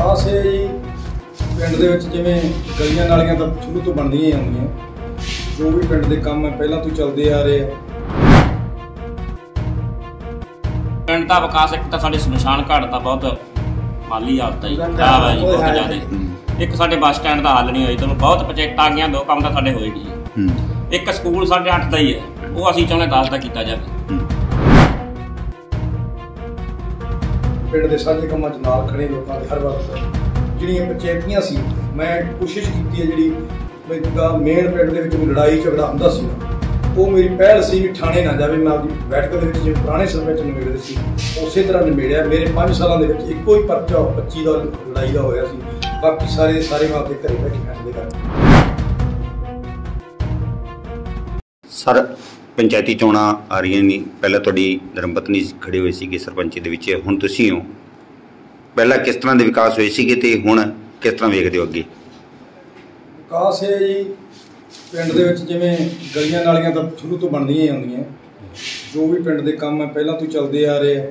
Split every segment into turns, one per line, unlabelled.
ਖਾਸ ਇਹ ਜੀ ਪਿੰਡ ਦੇ ਵਿੱਚ ਜਿਵੇਂ ਗਲੀਆਂ ਨਾਲੀਆਂ ਤਾਂ ਸ਼ੁਰੂ ਤੋਂ ਬਣਦੀਆਂ ਹੀ ਆਉਂਦੀਆਂ। ਜੋ ਵੀ ਪਿੰਡ ਦੇ ਕੰਮ ਹੈ ਪਹਿਲਾਂ ਤੋਂ ਚੱਲਦੇ ਆ ਰਹੇ ਆ।
ਪਿੰਡ ਦਾ ਵਿਕਾਸ ਇੱਕ ਤਾਂ ਸਾਡੇ ਸ਼ਮਸ਼ਾਨ ਘਾਟ ਦਾ ਬਹੁਤ ਮਾਲੀ ਹਾਲਤ ਹੈ ਖਰਾਬ ਹੈ ਜੀ ਬਹੁਤ ਜ਼ਿਆਦਾ। ਇੱਕ ਸਾਡੇ ਬੱਸ ਸਟੈਂਡ ਦਾ ਹੱਲ ਨਹੀਂ ਹੋਈ ਤੁਹਾਨੂੰ ਬਹੁਤ ਪ੍ਰੋਜੈਕਟ ਆ ਗਈਆਂ ਦੋ ਕੰਮ ਤਾਂ ਸਾਡੇ ਹੋਏ ਨਹੀਂ ਇੱਕ ਸਕੂਲ ਸਾਡੇ 8 ਦਾ ਹੀ ਹੈ ਉਹ ਅਸੀਂ ਚਾਹੁੰਦੇ 10 ਦਾ ਕੀਤਾ ਜਾਵੇ।
ਪਿੰਡ ਦੇ ਸਾਂਝੇ ਕੰਮਾਂ 'ਚ ਨਾਲ ਖੜੇ ਲੋਕਾਂ ਦੇ ਹਰ ਵਕਤ। ਜਿਹੜੀਆਂ ਪੰਚਾਇਤੀਆਂ ਸੀ, ਮੈਂ ਕੋਸ਼ਿਸ਼ ਕੀਤੀ ਹੈ ਜਿਹੜੀ ਮੇਰਾ ਮੇਨ ਪਿੰਡ ਦੇ ਵਿੱਚ ਕੋਈ ਲੜਾਈ ਝਗੜਾ ਹੁੰਦਾ ਸੀ ਉਹ ਮੇਰੀ ਪਹਿਲ ਸੀ ਵੀ ਥਾਣੇ ਨਾ ਜਾਵੇ, ਮੈਂ ਆਪਦੀ ਬੈਠਕ ਦੇ ਵਿੱਚ ਜਿਵੇਂ ਪੁਰਾਣੇ ਸਰਪੰਚ ਨੂੰ ਨਿਬੇੜਦੇ ਸੀ, ਉਸੇ ਤਰ੍ਹਾਂ ਨਿਬੇੜਿਆ। ਮੇਰੇ 5 ਸਾਲਾਂ ਦੇ ਵਿੱਚ ਇੱਕੋ ਹੀ ਪਰਚਾ 25 ਦਾ ਲੜਾਈ ਦਾ ਹੋਇਆ ਸੀ। ਬਾਕੀ ਸਾਰੇ ਸਾਰੇ ਮੈਂ ਆਪਦੇ ਘਰੇ ਬੈਠੇ ਫੈਸਲੇ ਕਰ
ਸਰ ਪੰਚਾਇਤੀ ਚੋਣਾਂ ਆ ਰਹੀਆਂ ਨੇ। ਪਹਿਲਾਂ ਤੁਹਾਡੀ ਧਰਮਪਤਨੀ ਖੜੇ ਹੋਏ ਸੀਗੇ ਸਰਪੰਚੀ ਦੇ ਵਿੱਚ ਹੁਣ ਤੁਸੀਂ ਹੋ। ਪਹਿਲਾਂ ਕਿਸ ਤਰ੍ਹਾਂ ਦੇ ਵਿਕਾਸ ਹੋਏ ਸੀਗੇ ਤੇ ਹੁਣ ਕਿਸ ਤਰ੍ਹਾਂ ਵੇਖਦੇ ਹੋ ਅੱਗੇ?
ਵਿਕਾਸ ਹੈ ਜੀ ਪਿੰਡ ਦੇ ਵਿੱਚ ਜਿਵੇਂ ਗਲੀਆਂ ਨਾਲੀਆਂ ਤਾਂ ਸ਼ੁਰੂ ਤੋਂ ਬਣਦੀਆਂ ਹੀ ਆਉਂਦੀਆਂ ਜੋ ਵੀ ਪਿੰਡ ਦੇ ਕੰਮ ਹੈ ਪਹਿਲਾਂ ਤੋਂ ਚੱਲਦੇ ਆ ਰਹੇ ਆ।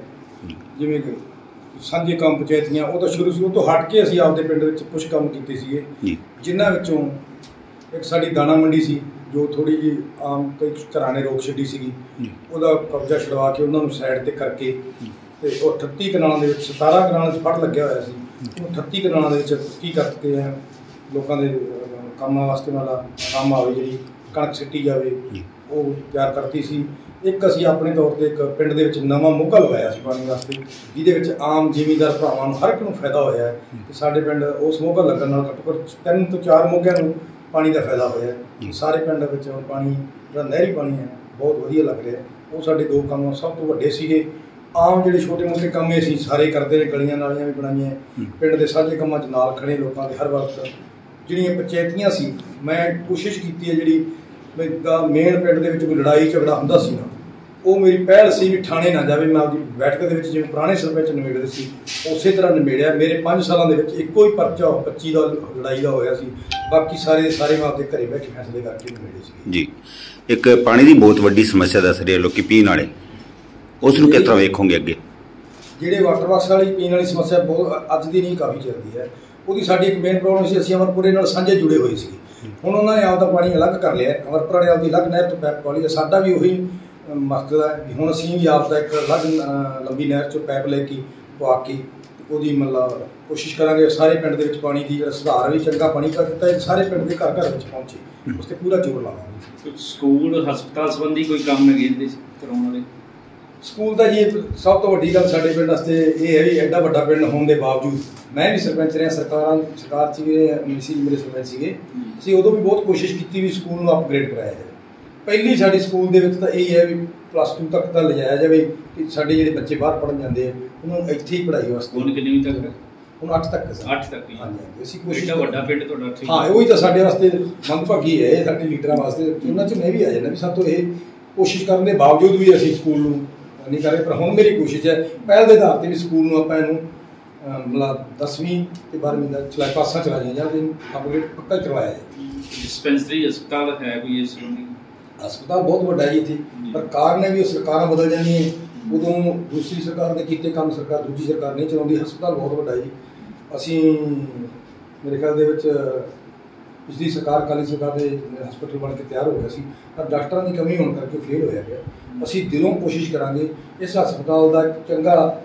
ਜਿਵੇਂ ਕਿ ਸਾਂਝੇ ਕੰਮ ਪੰਚਾਇਤੀਆਂ ਉਹ ਤਾਂ ਸ਼ੁਰੂ ਸ਼ੁਰੂ ਤੋਂ ਹਟ ਕੇ ਅਸੀਂ ਆਪਦੇ ਪਿੰਡ ਵਿੱਚ ਕੁਝ ਕੰਮ ਕੀਤੇ ਸੀਗੇ। ਜਿਨ੍ਹਾਂ ਵਿੱਚੋਂ ਇੱਕ ਸਾਡੀ ਦਾਣਾ ਮੰਡੀ ਸੀ। ਜੋ ਥੋੜੀ ਜੀ ਆਮ ਕਈ ਘਰਾਂ ਨੇ ਰੋਕ ਛੱਡੀ ਸੀਗੀ। ਉਹਦਾ ਕਬਜ਼ਾ ਛਡਵਾ ਕੇ ਉਹਨਾਂ ਨੂੰ ਸਾਈਡ ਤੇ ਕਰਕੇ ਤੇ ਉਹ 38 ਕਨਾਲਾਂ ਦੇ ਵਿੱਚ 17 ਕਨਾਲਾਂ 'ਚ ਫੜ ਲੱਗਿਆ ਹੋਇਆ ਸੀ। ਉਹ 38 ਕਨਾਲਾਂ ਦੇ ਵਿੱਚ ਕੀ ਕਰਕੇ ਆ? ਲੋਕਾਂ ਦੇ ਕੰਮਾਂ ਵਾਸਤੇ ਵਾਲਾ ਕੰਮ ਆਵੇ ਜਿਹੜੀ ਕਣਕ ਸਿੱਟੀ ਜਾਵੇ। ਉਹ ਤਿਆਰ ਕਰਤੀ ਸੀ। ਇੱਕ ਅਸੀਂ ਆਪਣੇ ਤੌਰ ਤੇ ਇੱਕ ਪਿੰਡ ਦੇ ਵਿੱਚ ਨਵਾਂ ਮੋਗਾ ਲਵਾਇਆ ਸੀ ਪਾਣੀ ਵਾਸਤੇ ਜਿਹਦੇ ਵਿੱਚ ਆਮ ਜ਼ਿਮੀਂਦਾਰ ਭਰਾਵਾਂ ਨੂੰ ਹਰ ਇੱਕ ਨੂੰ ਫਾਇਦਾ ਹੋਇਆ ਹੈ। ਤੇ ਸਾਡੇ ਪਿੰਡ ਉਸ ਮੋਗਾ ਲੱਗਣ ਨਾਲ ਘੱਟੋ ਘੱਟ ਤਿੰਨ ਤੋਂ ਚਾਰ ਮੋਗਿਆਂ ਨੂੰ ਪਾਣੀ ਦਾ ਫਾਇਦਾ ਹੋਇਆ ਹੈ।
ਜੀ।
ਸਾਰੇ ਪਿੰਡ ਵਿੱਚ ਹੁਣ ਪਾਣੀ ਜਿਹੜਾ ਨਹਿਰੀ ਪਾਣੀ ਹੈ ਬਹੁਤ ਵਧੀਆ ਲੱਗ ਰਿਹਾ। ਉਹ ਸਾਡੇ ਦੋ ਕੰਮ ਸਭ ਤੋਂ ਵੱਡੇ ਸੀਗੇ ਆਮ ਜਿਹੜੇ ਛੋਟੇ ਮੋਟੇ ਕੰਮ ਇਹ ਅਸੀਂ ਸਾਰੇ ਕਰਦੇ ਨੇ ਗਲੀਆਂ ਨਾਲੀਆਂ ਵੀ ਬਣਾਈਆਂ। ਪਿੰਡ ਦੇ ਸਾਂਝੇ ਕੰਮਾਂ 'ਚ ਨਾਲ ਖੜੇ ਲੋਕਾਂ ਦੇ ਹਰ ਵਕਤ ਜਿਹੜੀਆਂ ਪੰਚਾਇਤੀਆਂ ਸੀ ਮੈਂ ਕੋਸ਼ਿਸ਼ ਕੀਤੀ ਹੈ ਜਿਹੜੀ ਮੇਨ ਪਿੰਡ ਦੇ ਵਿੱਚ ਕੋਈ ਲੜਾਈ ਝਗੜਾ ਹੁੰਦਾ ਸੀ ਨਾ ਉਹ ਮੇਰੀ ਪਹਿਲ ਸੀ ਵੀ ਥਾਣੇ ਨਾ ਜਾਵੇ ਮੈਂ ਆਪਦੀ ਬੈਠਕ ਦੇ ਵਿੱਚ ਜਿਵੇਂ ਪੁਰਾਣੇ ਸਰਪੰਚ ਨਿਬੇੜਦੇ ਸੀ ਉਸੇ ਤਰ੍ਹਾਂ ਨਿਬੇੜਿਆ। ਮੇਰੇ 5 ਸਾਲਾਂ ਦੇ ਵਿੱਚ ਇੱਕੋ ਹੀ ਪਰਚਾ 25 ਦਾ ਲੜਾਈ ਦਾ ਹੋਇਆ ਸੀ। ਬਾਕੀ ਸਾਰੇ ਸਾਰੇ ਮੈਂ ਆਪਦੇ ਘਰੇ ਬੈਠੇ ਫੈਸਲੇ ਕਰਕੇ ਨਿਬੇੜੇ ਸੀ।
ਜੀ। ਇੱਕ ਪਾਣੀ ਦੀ ਬਹੁਤ ਵੱਡੀ ਸਮੱਸਿਆ ਦੱਸ ਰਹੇ ਲੋਕੀ ਪੀਣ ਵਾਲੇ। ਉਸ ਨੂੰ ਕਿਸ ਤਰ੍ਹਾਂ ਵੇਖੋਗੇ ਅੱਗੇ?
ਜਿਹੜੇ ਵਾਟਰ ਬਾਕਸ ਵਾਲੀ ਪੀਣ ਵਾਲੀ ਸਮੱਸਿਆ ਬਹੁਤ ਅੱਜ ਦੀ ਨਹੀਂ ਕਾਫੀ ਚੱਲਦੀ ਹੈ। ਉਹਦੀ ਸਾਡੀ ਇੱਕ ਮੇਨ ਪ੍ਰੋਬਲਮ ਸੀ ਅਸੀਂ ਅਮਰਪੁਰੇ ਨਾਲ ਸਾਂਝੇ ਜੁੜੇ ਹੋਏ ਸੀ। ਹੁਣ ਉਹਨਾਂ ਨੇ ਆਪਦਾ ਪਾਣੀ ਅਲੱਗ ਕਰ ਲਿਆ। ਅਮਰਪੁਰਾ ਨੇ ਆਪਦੀ ਅਲੱਗ ਨਹਿਰ ਤੋਂ ਪੈਪ ਪਾ ਲਈ। ਸਾਡਾ ਵੀ ਉਹੀ ਮਕਸਦ ਹੈ ਵੀ। ਹੁਣ ਅਸੀਂ ਵੀ ਆਪਦਾ ਇੱਕ ਅਲੱਗ ਲੰਬੀ ਨਹਿਰ ਚੋਂ ਪੈਪ ਲੈ ਕੇ ਪਵਾ ਕੇ ਉਹਦੀ ਮਤਲਬ ਕੋਸ਼ਿਸ਼ ਕਰਾਂਗੇ ਸਾਰੇ ਪਿੰਡ ਦੇ ਵਿੱਚ ਪਾਣੀ ਦੀ ਸੁਧਾਰ ਵੀ ਚੰਗਾ ਪਾਣੀ ਕਰ ਦਿੱਤਾ ਸਾਰੇ ਪਿੰਡ ਦੇ ਘਰ ਘਰ ਵਿੱਚ ਪਹੁੰਚੇ। ਉਸ ਤੇ ਪੂਰਾ ਜ਼ੋਰ ਲਾਵਾਂਗੇ।
ਸਕੂਲ ਹਸਪਤਾਲ ਸੰਬੰਧੀ ਕੋਈ ਕੰਮ ਹੈਗੇ ਇਹਦੇ ਕਰਾਉਣ ਵਾਲੇ?
ਸਕੂਲ ਦਾ ਜੀ ਸਭ ਤੋਂ ਵੱਡੀ ਗੱਲ ਸਾਡੇ ਪਿੰਡ ਵਾਸਤੇ ਇਹ ਹੈ ਵੀ ਐਡਾ ਵੱਡਾ ਪਿੰਡ ਹੋਣ ਦੇ ਬਾਵਜੂਦ ਮੈਂ ਵੀ ਸਰਪੰਚ ਰਿਹਾ ਸਰਕਾਰਾਂ ਸਰਕਾਰ ਚ ਵੀ ਮਿਸੀ ਮੇਰੇ ਸਰਪੰਚ ਸੀਗੇ। ਅਸੀਂ ਉਦੋਂ ਵੀ ਬਹੁਤ ਕੋਸ਼ਿਸ਼ ਕੀਤੀ ਵੀ ਸਕੂਲ ਨੂੰ ਅਪਗ੍ਰੇਡ ਕਰਾਇਆ ਜਾਵੇ। ਪਹਿਲੀ ਸਾਡੀ ਸਕੂਲ ਦੇ ਵਿੱਚ ਤਾਂ ਇਹ ਹੈ ਵੀ ਪਲੱਸ 2 ਤੱਕ ਤਾਂ ਲਿਜਾਇਆ ਜਾਵੇ ਕਿ ਸਾਡੇ ਜਿਹੜੇ ਬੱਚੇ ਬਾਹਰ ਪੜਨ ਜਾਂਦੇ ਆ ਉਹਨਾਂ ਨੂੰ ਇੱਥੇ ਹੀ ਪੜ੍ਹਾਈ ਵਾਸਤੇ।
ਸਕੂਲ ਕਿੰਨੀ ਤੱਕ?
ਹੁਣ 8 ਤੱਕ ਹੈ ਸਰ।
8 ਤੱਕ ਹੀ।
ਹਾਂਜੀ। ਅਸੀਂ ਕੋਸ਼ਿਸ਼
ਵੱਡਾ ਪਿੰਡ ਤੁਹਾਡਾ ਠੀਕ
ਹਾਂ ਉਹੀ ਤਾਂ ਸਾਡੇ ਵਾਸਤੇ ਮੰਦਭਾਗੀ ਹੈ ਇਹ ਸਾਡੇ ਲੀਡਰਾਂ ਵਾਸਤੇ। ਉਹਨਾਂ ਚ ਮੈਂ ਵੀ ਆ ਜਾਂਦਾ ਵੀ ਸਭ ਤੋਂ ਇਹ ਕੋਸ਼ਿਸ਼ ਕਰਨ ਦੇ ਬਾਵਜੂਦ ਵੀ ਅਸੀਂ ਸਕੂਲ ਨੂੰ ਨਹੀਂ ਕਰ ਰਹੇ ਪਰ ਹੁਣ ਮੇਰੀ ਕੋਸ਼ਿਸ਼ ਹੈ ਪਹਿਲ ਦੇ ਆਧਾਰ ਤੇ ਵੀ ਸਕੂਲ ਨੂੰ ਆਪਾਂ ਇਹਨੂੰ ਮਤਲਬ 10ਵੀਂ ਤੇ 12ਵੀਂ ਦਾ ਚਲਾ ਪਾਸਾਂ ਚਲਾਈਆਂ ਜਾਂ ਇਹਨੂੰ ਅਪਗ੍ਰੇਡ ਪੱਕਾ ਕਰਵਾਇਆ ਜਾਏ।
ਡਿਸਪੈਂਸਰੀ ਹਸਪਤਾਲ ਹੈ ਕੋਈ ਇਸ ਸੰਬੰਧੀ
ਹਸਪਤਾਲ ਬਹੁਤ ਵੱਡਾ ਜੀ ਇੱਥੇ। ਪਰ ਕਾਰਨ ਵੀ ਸਰਕਾਰਾਂ ਬਦਲ ਜਾਂਦੀਆਂ ਉਦੋਂ ਦੂਸਰੀ ਸਰਕਾਰ ਦੇ ਕੀਤੇ ਕੰਮ ਸਰਕਾਰ ਦੂਜੀ ਸਰਕਾਰ ਨਹੀਂ ਚਲਾਉਂਦੀ। ਹਸਪਤਾਲ ਬਹੁਤ ਵੱਡਾ ਜੀ ਅਸੀਂ ਮੇਰੇ ਖਿਆਲ ਦੇ ਵਿੱਚ ਪਿਛਲੀ ਸਰਕਾਰ ਕਾਲੀ ਸਰਕਾਰ ਦੇ ਹਸਪਤਾਲ ਬਣ ਕੇ ਤਿਆਰ ਹੋ ਗਿਆ ਸੀ। ਪਰ ਡਾਕਟਰਾਂ ਦੀ ਕਮੀ ਹੋਣ ਕਰਕੇ ਫੇਲ ਹੋਇਆ ਗਿਆ। ਅਸੀਂ ਦਿਲੋਂ ਕੋਸ਼ਿਸ਼ ਕਰਾਂਗੇ ਇਸ ਹਸਪਤਾਲ ਦਾ ਚੰਗਾ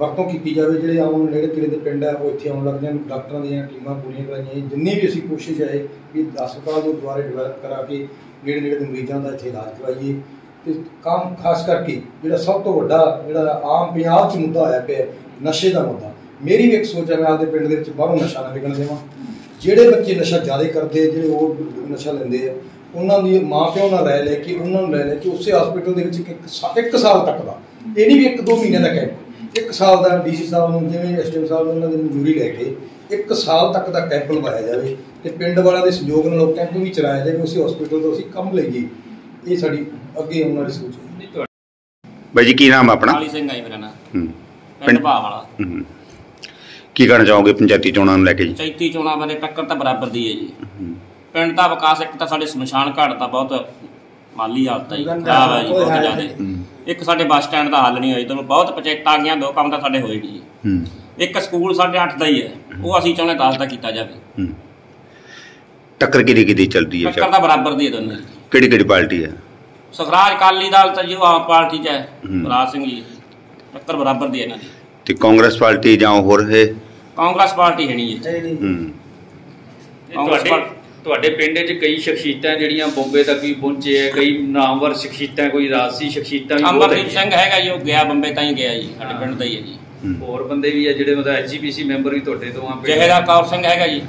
ਵਰਤੋਂ ਕੀਤੀ ਜਾਵੇ, ਜਿਹੜੇ ਆਉਣ ਨੇੜੇ ਤੇੜੇ ਦੇ ਪਿੰਡ ਆ, ਉਹ ਇੱਥੇ ਆਉਣ ਲੱਗ ਜਾਣ ਡਾਕਟਰਾਂ ਦੀਆਂ ਟੀਮਾਂ ਪੂਰੀਆਂ ਕਰਾਈਆਂ ਜਿੰਨੀ ਵੀ ਅਸੀਂ ਕੋਸ਼ਿਸ਼ ਹੈ ਵੀ ਹਸਪਤਾਲ ਨੂੰ ਦੁਆਰੇ ਡਿਵੈਲਪ ਕਰਾ ਕੇ ਨੇੜੇ ਨੇੜੇ ਦੇ ਮਰੀਜ਼ਾਂ ਦਾ ਇੱਥੇ ਇਲਾਜ ਕਰਵਾਈਏ। ਤੇ ਕੰਮ ਖਾਸ ਕਰਕੇ ਜਿਹੜਾ ਸਭ ਤੋਂ ਵੱਡਾ, ਜਿਹੜਾ ਆਮ ਪੰਜਾਬ 'ਚ ਮੁੱਦਾ ਆਇਆ ਪਿਆ, ਨਸ਼ੇ ਦਾ ਮੁੱਦਾ, ਮੇਰੀ ਵੀ ਇੱਕ ਸੋਚ ਹੈ, ਮੈਂ ਆਪਦੇ ਪਿੰਡ ਦੇ ਵਿੱਚ ਬਾਹਰੋਂ ਨਸ਼ਾ ਨਾ ਵਿਕਣ ਦੇਵਾਂ। ਜਿਹੜੇ ਬੱਚੇ ਨਸ਼ਾ ਜ਼ਿਆਦਾ ਕਰਦੇ ਜਿਹੜੇ ਉਹ ਨਸ਼ਾ ਲੈਂਦੇ ਆ, ਉਹਨਾਂ ਦੀ ਮਾਂ ਪਿਓ ਨਾਲ ਰਹਿ ਲੈ ਕੇ, ਉਹਨਾਂ ਨੂੰ ਲੈ ਲੈ ਕੇ ਉਸੇ ਹਸਪੀਟਲ ਦੇ ਵਿੱਚ ਇੱਕ- ਇੱਕ ਸਾਲ ਤੱਕ ਦਾ, ਇਹ ਨਹੀਂ ਵੀ ਇੱਕ ਦੋ ਮਹੀਨੇ ਦਾ ਕੈਂਪ ਇੱਕ ਸਾਲ ਦਾ ਡੀਸੀ ਸਾਹਿਬ ਨੂੰ ਜਿਵੇਂ ਐਸਟੀਐਮ ਸਾਹਿਬ ਨੂੰ ਉਹਨਾਂ ਦੀ ਮਨਜ਼ੂਰੀ ਲੈ ਕੇ ਇੱਕ ਸਾਲ ਤੱਕ ਦਾ ਕੈਂਪ ਲਵਾਇਆ ਜਾਵੇ ਤੇ ਪਿੰਡ ਵਾਲਿਆਂ ਦੇ ਸਹਿਯੋਗ ਨਾਲ ਉਹ ਕੈਂਪ ਵੀ ਚਲਾਇਆ ਜਾਵੇ ਉਸੇ ਹਸਪੀਟਲ ਤੋਂ ਅਸੀਂ ਕੰਮ ਲਈਏ ਇਹ ਸਾਡੀ ਅੱਗੇ ਆਉਣ ਵਾਲੀ ਸੋਚ ਹੈ
ਬਾਈ ਜੀ ਕੀ ਨਾਮ ਆ ਆਪਣਾ
ਕਾਲੀ ਸਿੰਘ ਆਈ ਮੇਰਾ ਨਾਂ
ਹੂੰ
ਪਿੰਡ ਭਾਵ ਵਾਲਾ।
ਕੀ ਕਹਿਣਾ ਚਾਹੋਗੇ ਪੰਚਾਇਤੀ ਚੋਣਾਂ ਨੂੰ ਲੈ ਕੇ ਜੀ
ਚੈਤੀ ਚੋਣਾਂ ਬਾਰੇ ਟੱਕਰ ਤਾਂ ਬਰਾਬਰ ਦੀ ਹੈ ਜੀ। ਪਿੰਡ ਦਾ ਵਿਕਾਸ ਇੱਕ ਤਾਂ ਸਾਡੇ ਸ਼ਮਸ਼ਾਨ ਘਾਟ ਦਾ ਬਹੁਤ ਮਾਲੀ ਹਾਲਤ ਹੈ ਜੀ ਖਰਾਬ ਹੈ ਜੀ ਬਹੁਤ। ਜ਼ਿਆਦਾ
ਹੂੰ।
ਇੱਕ ਸਾਡੇ ਬੱਸ ਸਟੈਂਡ ਦਾ ਹੱਲ ਨਹੀਂ ਹੋਇਆ ਤੁਹਾਨੂੰ ਬਹੁਤ ਪੰਚਾਇਤਾਂ ਆ ਗਈਆਂ ਦੋ ਕੰਮ ਤਾਂ ਸਾਡੇ ਹੋਏ ਨਹੀਂ
ਹੂੰ।
ਇੱਕ ਸਕੂਲ ਸਾਡੇ 8 ਦਾ ਹੀ ਹੈ ਉਹ ਅਸੀਂ ਚਾਹੁੰਦੇ 10 ਦਾ ਕੀਤਾ ਜਾਵੇ।
ਹੂੰ। ਟੱਕਰ ਕਿਹਦੀ ਕਿਹਦੀ ਚੱਲਦੀ ਹੈ
ਟੱਕਰ ਦਾ ਬਰਾਬਰ ਦੀ ਹੈ ਦੋਨੋਂ।
ਕਿਹੜੀ ਕਿਹੜੀ ਪਾਰਟੀ ਹੈ?
ਸਖਰਾਜ ਅਕਾਲੀ ਦਲ ਤਾਂ ਜੋ ਆਮ ਪਾਰਟੀ ਚ ਹੈ
ਹੂੰ।
ਰਾਜ ਸਿੰਘ ਜੀ। ਟੱਕਰ ਬਰਾਬਰ ਦੀ ਹੈ ਇਹਨਾਂ ਦੀ।
ਤੇ ਕਾਂਗਰਸ ਪਾਰਟੀ ਜਾਂ ਹੋਰ ਹੈ
ਕਾਂਗਰਸ ਪਾਰਟੀ ਹੈ ਨਹੀਂ ਜੀ।
ਹੂੰ।
ਇਹ ਤੁਹਾਡੇ ਤੁਹਾਡੇ ਪਿੰਡ 'ਚ ਕਈ ਸ਼ਖਸੀਅਤਾਂ ਜਿਹੜੀਆਂ ਬੰਬੇ ਤੱਕ ਵੀ ਪਹੁੰਚੇ ਆ ਕਈ ਨਾਮਵਰ ਸ਼ਖਸੀਅਤਾਂ ਕੋਈ ਰਾਜਸੀ ਸ਼ਖਸੀਅਤਾਂ ਵੀ ਹੈਗੀਆਂ।
ਸਿੰਘ ਹੈਗਾ ਜੀ ਉਹ ਗਿਆ ਬੰਬੇ ਤਾਂ ਹੀ ਗਿਆ ਜੀ ਸਾਡੇ ਪਿੰਡ ਦਾ ਹੀ ਹੈ ਜੀ
ਹੂੰ।
ਹੋਰ ਬੰਦੇ ਵੀ ਆ ਜਿਹੜੇ ਮਤਲਬ ਐਸਜੀਪੀਸੀ ਮੈਂਬਰ ਵੀ ਤੁਹਾਡੇ ਤੋਂ ਆ ਪਿੰਡ।
ਜਹੇਦਾਰ ਕੌਰ ਸਿੰਘ ਹੈਗਾ ਜੀ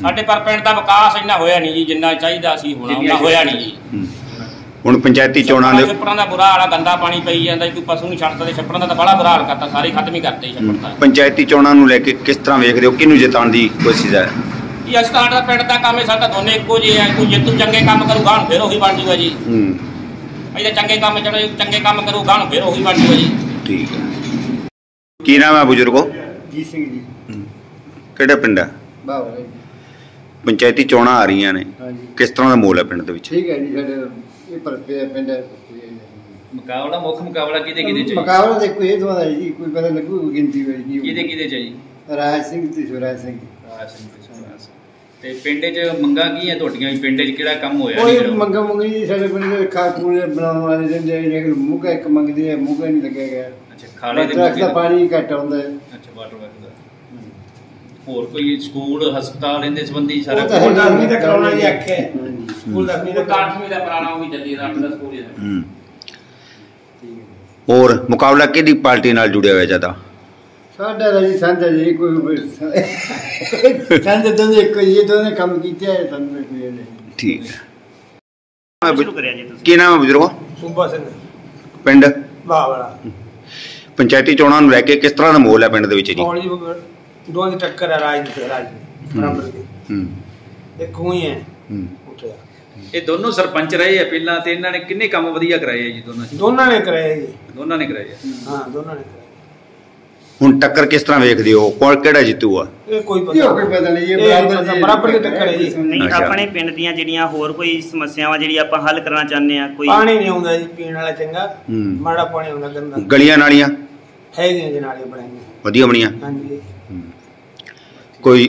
ਸਾਡੇ ਪਰ ਪਿੰਡ ਦਾ ਵਿਕਾਸ ਇੰਨਾ ਹੋਇਆ ਨਹੀਂ ਜੀ ਜਿੰਨਾ ਚਾਹੀਦਾ ਸੀ ਹੋਣਾ ਉਹਨਾਂ ਹੋਇਆ ਨਹੀਂ ਜੀ
ਹੂੰ। ਹੁਣ ਪੰਚਾਇਤੀ ਚੋਣਾਂ ਦੇ
ਛੱਪੜਾਂ ਦਾ ਬੁਰਾ ਹਾਲ ਆ ਗੰਦਾ ਪਾਣੀ ਪਈ ਜਾਂਦਾ ਜੀ, ਕੋਈ ਪਸ਼ੂ ਨਹੀਂ ਛੱਡਦਾ ਤੇ ਛੱਪੜਾਂ ਦਾ ਤਾਂ ਬੜਾ ਬੁਰਾ ਹਾਲ ਕਰਤਾ ਸਾਰੇ ਖਤਮ ਹੀ ਕਰਤੇ ਛੱਪੜ ਤਾਂ
ਪੰਚਾਇਤੀ ਚੋਣਾਂ ਨੂੰ ਲੈ ਕੇ ਕਿਸ ਤਰ੍ਹਾਂ ਵੇਖਦੇ ਹੋ ਕਿਹਨੂੰ ਜਿਤਾਉਣ ਦੀ ਕੋਸ਼ਿਸ਼ ਹੈ
ਇਹ ਅਸੀਂ ਤਾਂ ਸਾਡਾ ਪਿੰਡ ਦਾ ਕੰਮ ਹੈ ਸਾਡਾ ਦੋਨੇ ਇੱਕੋ ਜਿਹੇ ਆ ਕੋਈ ਜਿੱਤੂ ਚੰਗੇ ਕੰਮ ਕਰੂਗਾ ਹੁਣ ਫਿਰ ਉਹੀ ਬਣ ਜੂਗਾ ਜੀ।
ਹੂੰ।
ਤਾਂ ਚੰਗੇ ਕੰਮ ਜਿਹੜੇ ਚੰਗੇ ਕੰਮ ਕਰੂਗਾ ਹੁਣ ਫਿਰ ਉਹੀ ਬਣ ਜੂਗਾ ਜੀ।
ਠੀਕ ਹੈ ਕੀ ਨਾਮ ਹੈ ਬਜ਼ੁਰਗੋ?
ਜੀ ਸਿੰਘ ਜੀ।
ਕਿਹੜਾ ਪਿੰਡ ਹੈ
ਬਾਬਾ ਜੀ।
ਪੰਚਾਇਤੀ ਚੋਣਾਂ ਆ ਰਹੀਆਂ ਨੇ।
ਹਾਂਜੀ।
ਕਿਸ ਤਰ੍ਹਾਂ ਦਾ ਮਾਹੌਲ ਹੈ ਪਿੰਡ ਦੇ ਵਿੱਚ?
ਠੀਕ ਹੈ ਜੀ ਸਾਡੇ ਇਹ ਪਰ ਪਿੰਡ ਹੈ।
ਮੁਕਾਬਲਾ ਮੁੱਖ ਮੁਕਾਬਲਾ ਕਿਹਦੇ ਕਿਹਦੇ ਚ?
ਮੁਕਾਬਲਾ ਦੇ ਕੋਈ ਇਹਦੋਂ ਦਾ ਜੀ। ਕੋਈ ਪਤਾ ਲੱਗੂ ਗਿਣਤੀ ਹੋਈ ਜੀ
ਕਿਹਦੇ ਕਿਹਦੇ ਚ ਜੀ?
ਰਾਜ ਸਿੰਘ ਤੇ ਸ਼ਿਵਰਾਜ ਸਿੰਘ।
ਰਾਜ ਸਿੰਘ ਤੇ। ਤੇ ਪਿੰਡ 'ਚ ਮੰਗਾਂ ਕੀ ਹੈ ਤੁਹਾਡੀਆਂ ਵੀ ਪਿੰਡ 'ਚ ਕਿਹੜਾ ਕੰਮ ਹੋਇਆ
ਕੋਈ? ਮੰਗਾ ਮੰਗੀ ਜੀ ਸਾਡੇ ਪਿੰਡ ਦੇ ਖਾ ਪੂਰੇ ਬਣਾਉਣ ਵਾਲੇ ਰਹਿੰਦੇ ਆ ਜਿਹੜੇ ਮੁੱਗਾ ਇੱਕ ਮੰਗਦੇ ਆ ਮੁੱਗਾ ਨਹੀਂ ਲੱਗਿਆ ਗਿਆ
ਅੱਛਾ ਖਾਲੇ ਦੇ
ਟਰੱਕ ਦਾ ਪਾਣੀ ਘੱਟ ਆਉਂਦਾ ਹੈ
ਅੱਛਾ ਵਾਟਰ ਵਰਕ ਦਾ ਹੋਰ ਕੋਈ ਸਕੂਲ ਹਸਪਤਾਲ ਇਹਦੇ ਸੰਬੰਧੀ ਸਾਰਾ
ਉਹ ਤਾਂ
ਕੁਛ?
ਹੈ।
ਦਸਵੀਂ ਤੱਕ ਕਰਾਉਣਾ ਜੀ ਆਖਿਆ। ਸਕੂਲ ਦਸਵੀਂ
ਉਹ
ਤੱਕ
ਕਾਠਵੀਂ ਦਾ ਪੁਰਾਣਾ ਉਹ ਵੀ ਚੱਲੀ ਰੱਟ ਦਾ ਸਕੂਲ ਹੀ ਹੈ
ਹੂੰ ਹੋਰ ਮੁਕਾਬਲਾ ਕਿਹਦੀ ਪਾਰਟੀ ਨਾਲ ਜੁੜਿਆ ਹੋਇਆ ਜ਼ਿਆਦਾ
ਸਾਡਾ ਤਾਂ ਜੀ ਸੰਤ ਜੀ ਕੋਈ ਸੰਤ ਦੋਨੇ ਕੋਈ ਇਹ ਦੋਨੇ ਕੰਮ ਕੀਤੇ ਆ ਸੰਤ ਕੋਈ ਨਹੀਂ।
ਠੀਕ ਹੈ। ਕੀ ਨਾਮ ਹੈ ਬਜ਼ੁਰਗੋ?
ਸੂਬਾ ਸਿੰਘ।
ਪਿੰਡ?
ਬਾਵਲਾ
ਪੰਚਾਇਤੀ ਚੋਣਾਂ ਨੂੰ ਲੈ ਕੇ ਕਿਸ ਤਰ੍ਹਾਂ ਦਾ ਮਾਹੌਲ ਹੈ ਪਿੰਡ ਦੇ ਵਿੱਚ ਜੀ?
ਕੌਣ ਜੀ ਦੋਵਾਂ ਦੀ ਟੱਕਰ ਹੈ ਰਾਜ ਦੀ ਰਾਜ ਦੀ। ਬਰਾਬਰ ਦੀ।
ਹੂੰ।
ਇੱਕ ਹੋਈ ਹੈ
ਹੂੰ।
ਉੱਠਿਆ
ਇਹ ਦੋਨੋਂ ਸਰਪੰਚ ਰਹੇ ਆ ਪਹਿਲਾਂ ਤੇ ਇਹਨਾਂ ਨੇ ਕਿੰਨੇ ਕੰਮ ਵਧੀਆ ਕਰਾਏ ਆ ਜੀ ਦੋਨਾਂ
ਦੋਨਾਂ ਨੇ ਕਰਾਇਆ ਜੀ।
ਦੋਨਾਂ ਨੇ ਕਰਾਏ ਆ।
ਹਾਂ ਦੋਨਾਂ ਨੇ ਕਰਾਇਆ
ਹੁਣ ਟੱਕਰ ਕਿਸ ਤਰ੍ਹਾਂ ਵੇਖਦੇ ਹੋ? ਕੌਣ ਕਿਹੜਾ ਜਿੱਤੂਗਾ?
ਇਹ ਕੋਈ
ਇਹ
ਪਤਾ
ਕੋਈ ਪਤਾ ਨਹੀਂ
ਇਹ
ਬਰਾਬਰ ਜੀ
ਬਰਾਬਰ ਦੀ ਟੱਕਰ ਹੈ ਜੀ।
ਨਹੀਂ
ਅੱਛਾ।
ਆਪਣੇ ਪਿੰਡ ਦੀਆਂ ਜਿਹੜੀਆਂ ਹੋਰ ਕੋਈ ਸਮੱਸਿਆਵਾਂ ਜਿਹੜੀ ਆਪਾਂ ਹੱਲ ਕਰਨਾ ਚਾਹੁੰਦੇ ਆ ਕੋਈ
ਪਾਣੀ ਨਹੀਂ ਆਉਂਦਾ ਜੀ ਪੀਣ ਵਾਲਾ ਚੰਗਾ।
ਹੂੰ।
ਮਾੜਾ ਪਾਣੀ ਆਉਂਦਾ ਗੰਦਾ।
ਗਲੀਆਂ ਨਾਲੀਆਂ?
ਹੈਗੀਆਂ ਜੀ ਨਾਲੀਆਂ ਬਣਾਈਆਂ।
ਵਧੀਆ ਬਣੀਆਂ?
ਹਾਂਜੀ।
ਕੋਈ